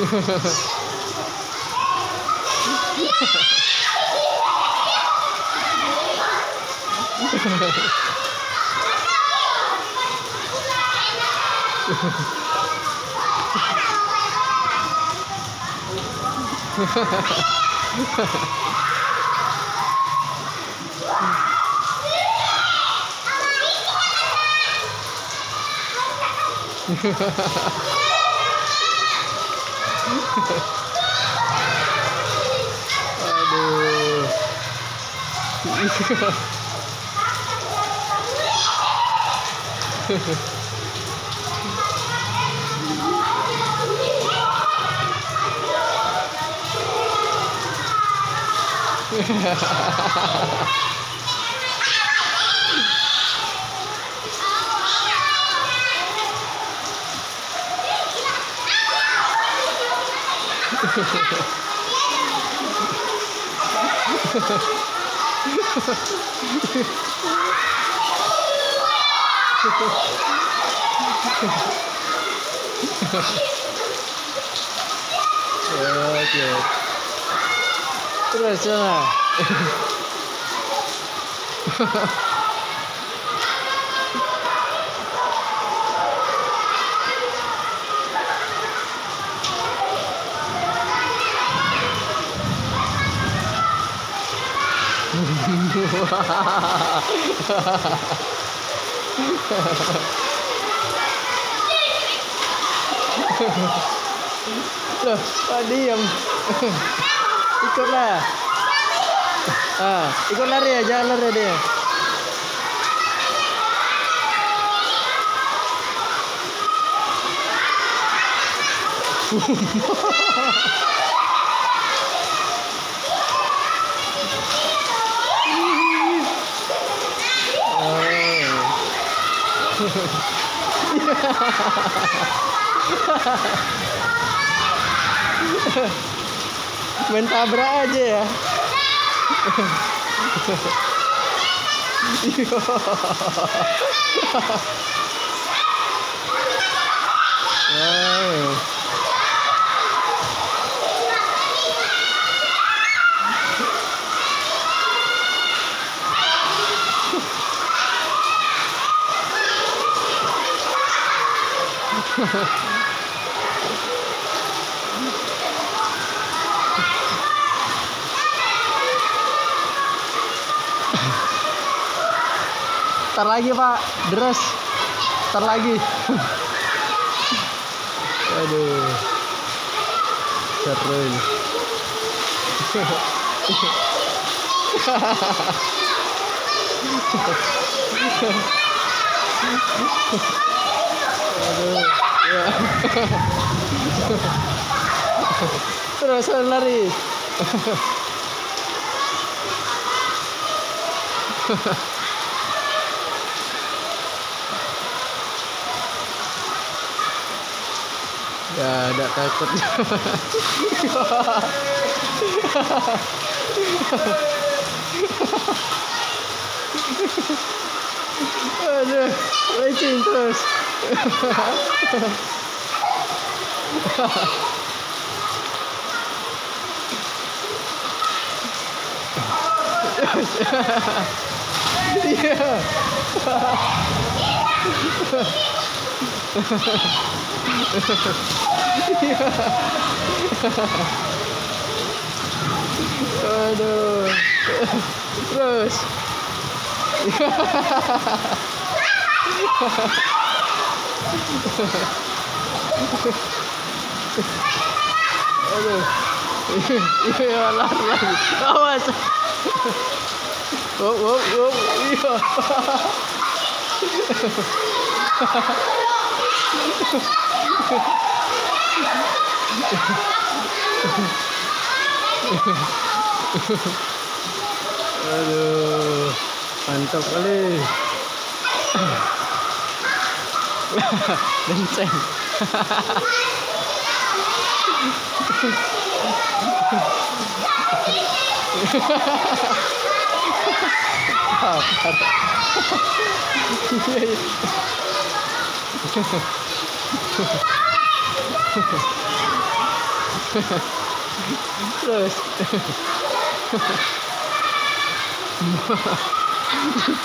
Ha ha ha ha. Aduh. Oke. Terus sana. Loh, kok diem? Ikutlah. Ah, ikut lari ya, jangan lari dia. Main tabrak aja ya. Wow. Ntar lagi pak, deres. Ntar lagi. Aduh. Seru ini. Aduh. Terus lari. Ya, ada takut. Aduh, lecing terus. Aduh. Terus. Aduh. Iya, lari lagi. Awas. Oh, oh, oh, iya. Aduh, mantap kali. Benceng. Terus.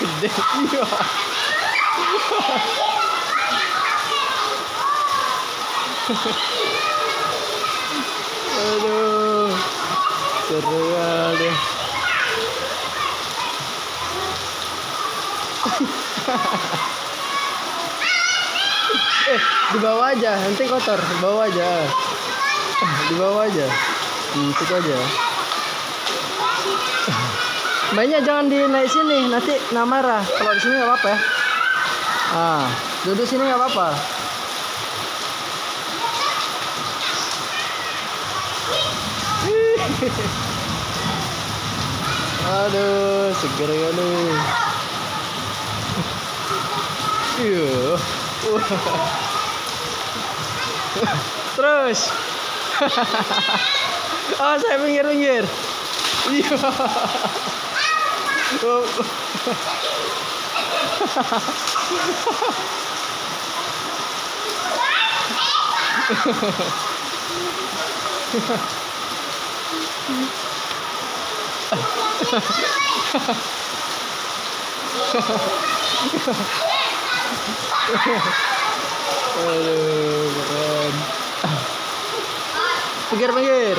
Gede. Iya. Aduh. Seru kali. eh, di bawah aja, nanti kotor. Di bawah aja. Di bawah aja. Di situ aja. Mainnya jangan dinaik sini, nanti nak marah. Kalau di sini nggak apa-apa ya. Ah, duduk sini nggak apa-apa. Aduh, seger kali. Iya. Wah. Terus. oh, saya pinggir-pinggir. Iya. Oh. Aduh. Pinggir, pinggir.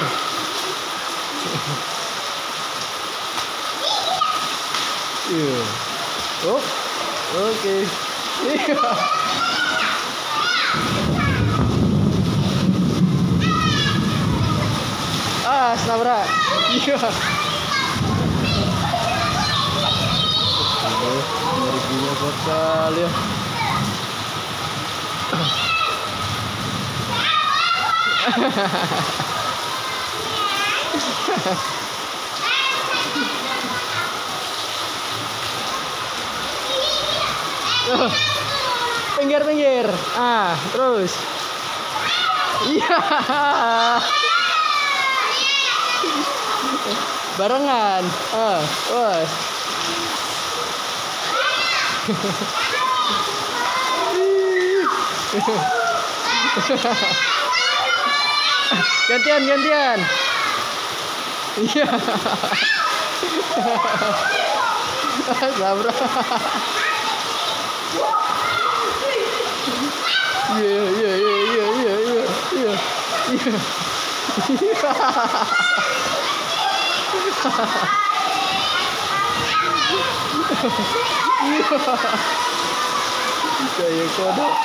Iya. Oh. Oke. Iya. Ah, nabrak. Iya. Energinya sekali ya. Pinggir pinggir. Ah, terus. Iya. Barengan. Ah, was. gantian gantian. Iya. Sabra. Iya iya iya iya iya iya iya iya. Kayak kodok.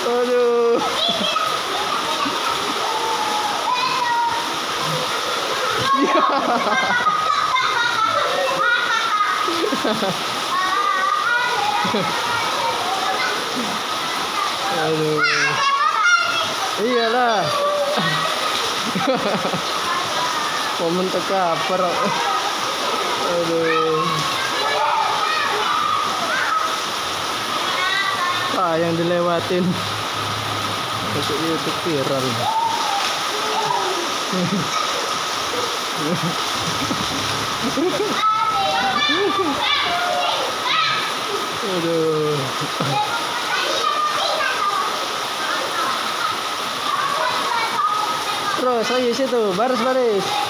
Aduh. Aduh. Iyalah. Momen tekapar. Aduh. Ah, yang dilewatin. Untuk YouTube viral. Aduh. Terus lagi situ, baris baris.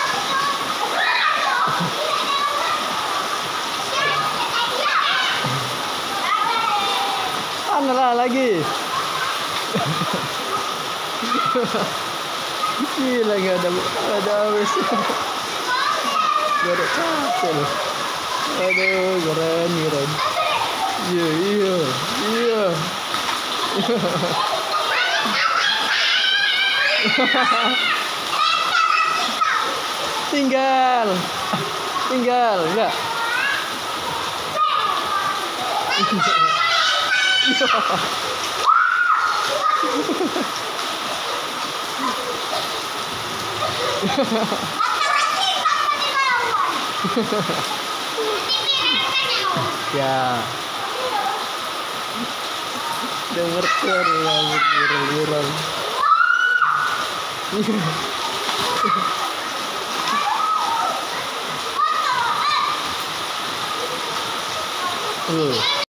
lah lagi? Gila nggak ada ada habis. Gak ada capek loh. Aduh, keren keren. Iya iya iya. tinggal tinggal enggak ya denger kan rambut girang-girang Tuh.